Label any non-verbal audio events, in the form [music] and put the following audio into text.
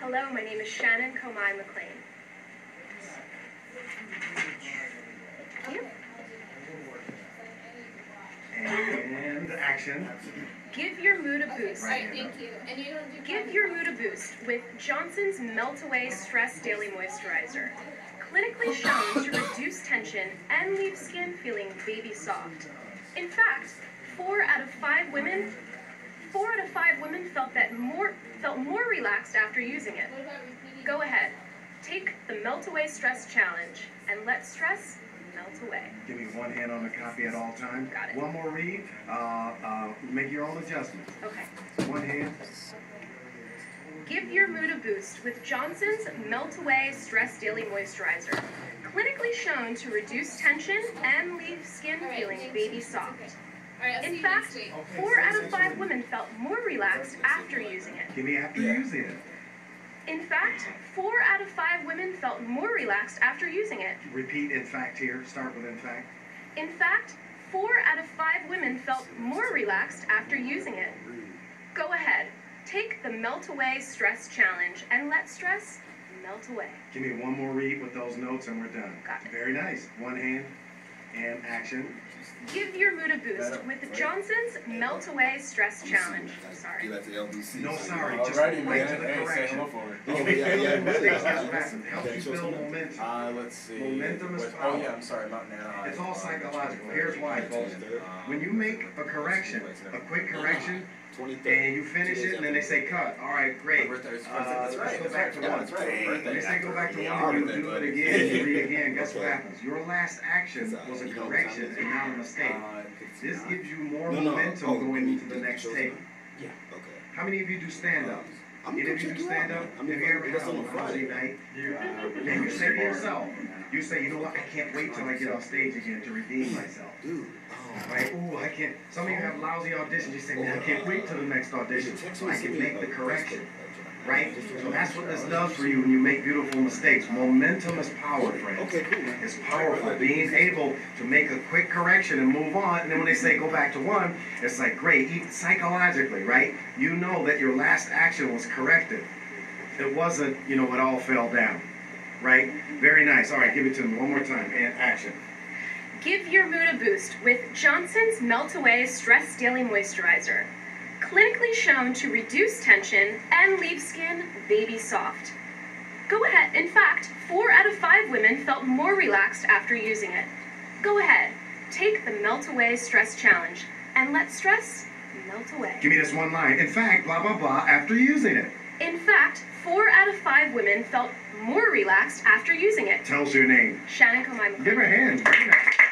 Hello, my name is Shannon Komai McClain. Thank you. And action. Give your mood a boost. Right. Thank you. And you don't do. Give your mood a boost with Johnson's Melt Away Stress Daily Moisturizer. Clinically shown to reduce tension and leave skin feeling baby soft. In fact, four out of five women, four out of five women felt that more felt more relaxed after using it. What about repeating? Go ahead, take the Melt Away Stress Challenge and let stress melt away. Give me one hand on the copy at all times. Got it. One more read. Uh, uh, make your own adjustments. Okay. One hand. Give your mood a boost with Johnson's Melt Away Stress Daily Moisturizer. Clinically shown to reduce tension and leave skin All right, feeling baby soft. Alright, In fact, next week. four out of five women felt more relaxed after using it. Give me after using it. In fact, four out of five women felt more relaxed after using it. Repeat in fact here. Start with in fact. In fact, four out of five women felt more relaxed after using it. Go ahead, take the Melt Away Stress Challenge and let stress melt away. Give me one more read with those notes and we're done. Got it. Very nice. One hand and action. Give your mood a boost with Johnson's Melt Away Stress Challenge. Give Sorry. that to LBC. No, sorry. Just Alrighty, right man. to the Hey, say correction. hello for me. [laughs] Oh, yeah, yeah, Mistakes yeah. happen. Happen. You build momentum. Uh, let's see. Momentum is What- power. Oh, yeah, I'm sorry, Mountain Anaheim. It's all psychological. Here's why, folks. When you make a correction, a quick correction, and you finish it, and then they say cut. All right, great. My birthday was- Uh, that's let's right, go back to yeah, one. that's right. When they say go back to Yeah, one, you birthday, do it again, you read again. [laughs] Guess what happens? Your last action was a correction and not a mistake. Uh, This gives you more No, no. momentum Oh, going you into the next chosen. Yeah. Okay. How many of you do stand-ups? I'm Any gonna of you check do stand up, I Have mean, you ever that's had on a a Friday. night? And you [laughs] say to yourself, you say, you know what, I can't wait till I get off stage again to redeem myself. Dude. Oh. Right? Ooh, I can't. Some of you have lousy auditions. You say, man, I can't wait till the next audition so I can make the correction. Right? So that's what this does for you when you make beautiful mistakes. Momentum is power, friends. Okay, cool. It's powerful. Being able to make a quick correction and move on. And then when they say go back to one, it's like, great. Even psychologically, right? You know that your last action was corrected. It wasn't, you know, it all fell down. Right? Very nice. All right, give it to them one more time. And action. Give your mood a boost with Johnson's Melt Away Stress Daily Moisturizer. Clinically shown to reduce tension and leave skin baby soft. Go ahead. In fact, four out of five women felt more relaxed after using it. Go ahead, take the Melt Away Stress Challenge and let stress melt away. Give me this one line. In fact, blah, blah, blah, after using it. In fact, four out of five women felt more relaxed after using it. Tells your name. Shannon Komai. Give her a hand.